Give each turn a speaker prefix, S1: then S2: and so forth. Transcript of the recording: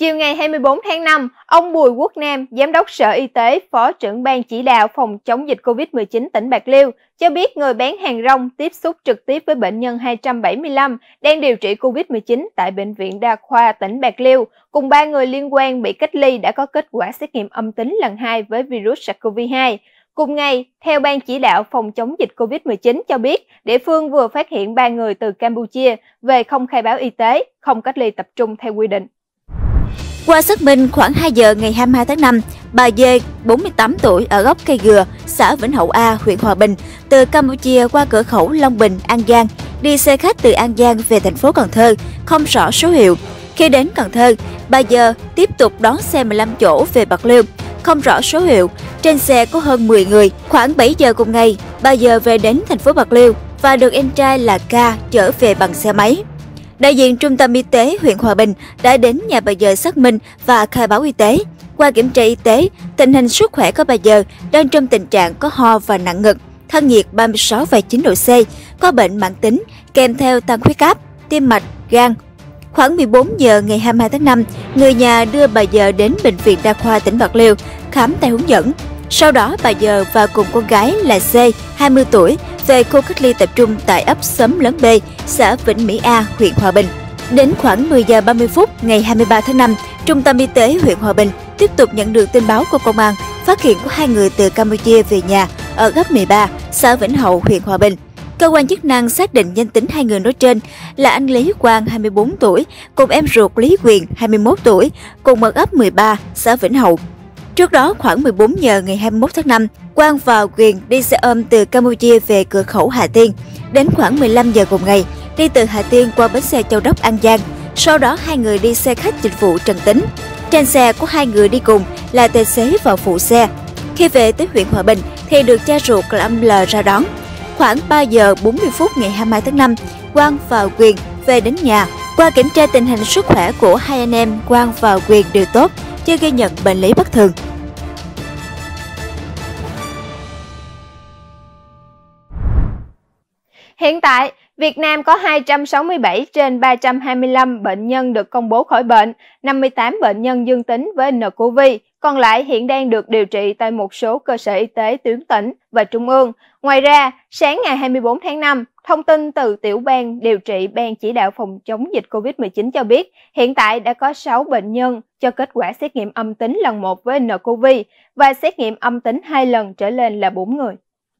S1: Chiều ngày 24 tháng 5, ông Bùi Quốc Nam, Giám đốc Sở Y tế, Phó trưởng Ban chỉ đạo phòng chống dịch COVID-19 tỉnh Bạc Liêu, cho biết người bán hàng rong tiếp xúc trực tiếp với bệnh nhân 275 đang điều trị COVID-19 tại Bệnh viện Đa khoa tỉnh Bạc Liêu, cùng ba người liên quan bị cách ly đã có kết quả xét nghiệm âm tính lần 2 với virus SARS-CoV-2. Cùng ngày, theo Ban chỉ đạo phòng chống dịch COVID-19 cho biết, địa phương vừa phát hiện ba người từ Campuchia về không khai báo y tế, không cách ly tập trung theo quy định.
S2: Qua xác minh khoảng 2 giờ ngày 22 tháng 5, bà Dê, 48 tuổi ở góc cây gừa, xã Vĩnh Hậu A, huyện Hòa Bình, từ Campuchia qua cửa khẩu Long Bình, An Giang, đi xe khách từ An Giang về thành phố Cần Thơ, không rõ số hiệu. Khi đến Cần Thơ, bà dê tiếp tục đón xe 15 chỗ về Bạc Liêu, không rõ số hiệu. Trên xe có hơn 10 người. Khoảng 7 giờ cùng ngày, bà dê về đến thành phố Bạc Liêu và được em trai là Ca chở về bằng xe máy. Đại diện Trung tâm Y tế huyện Hòa Bình đã đến nhà bà Giờ xác minh và khai báo y tế. Qua kiểm tra y tế, tình hình sức khỏe của bà Giờ đang trong tình trạng có ho và nặng ngực, thân nhiệt 36,9 độ C, có bệnh mãn tính kèm theo tăng huyết áp, tim mạch, gan. Khoảng 14 giờ ngày 22 tháng 5, người nhà đưa bà Giờ đến Bệnh viện Đa khoa tỉnh Bạc Liêu khám tại hướng dẫn. Sau đó bà Giờ và cùng con gái là C, 20 tuổi, về khu cách ly tập trung tại ấp Sấm Lớn B, xã Vĩnh Mỹ A, huyện Hòa Bình. Đến khoảng 10 giờ 30 phút ngày 23 tháng 5, Trung tâm Y tế huyện Hòa Bình tiếp tục nhận được tin báo của công an phát hiện có hai người từ Campuchia về nhà ở gấp 13, xã Vĩnh Hậu, huyện Hòa Bình. Cơ quan chức năng xác định danh tính hai người nói trên là anh Lý Quang 24 tuổi cùng em ruột Lý Quyền 21 tuổi cùng ở ấp 13, xã Vĩnh Hậu. Trước đó khoảng 14 giờ ngày 21 tháng 5, Quang và Quyền đi xe ôm từ Campuchia về cửa khẩu Hà Tiên. Đến khoảng 15 giờ cùng ngày, đi từ Hà Tiên qua bến xe Châu Đốc An Giang. Sau đó hai người đi xe khách dịch vụ Trần Tính. Trên xe có hai người đi cùng là tài xế và phụ xe. Khi về tới huyện Hòa Bình thì được cha ruột là âm L ra đón. Khoảng 3 giờ 40 phút ngày 22 tháng 5, Quang và Quyền về đến nhà. Qua kiểm tra tình hình sức khỏe của hai anh em, Quang và Quyền đều tốt, chưa ghi nhận bệnh lý bất thường.
S1: Hiện tại, Việt Nam có 267 trên 325 bệnh nhân được công bố khỏi bệnh, 58 bệnh nhân dương tính với nCoV, còn lại hiện đang được điều trị tại một số cơ sở y tế tuyến tỉnh và trung ương. Ngoài ra, sáng ngày 24 tháng 5, thông tin từ tiểu ban điều trị Ban chỉ đạo phòng chống dịch COVID-19 cho biết, hiện tại đã có 6 bệnh nhân cho kết quả xét nghiệm âm tính lần 1 với nCoV và xét nghiệm âm tính 2 lần trở lên là 4 người.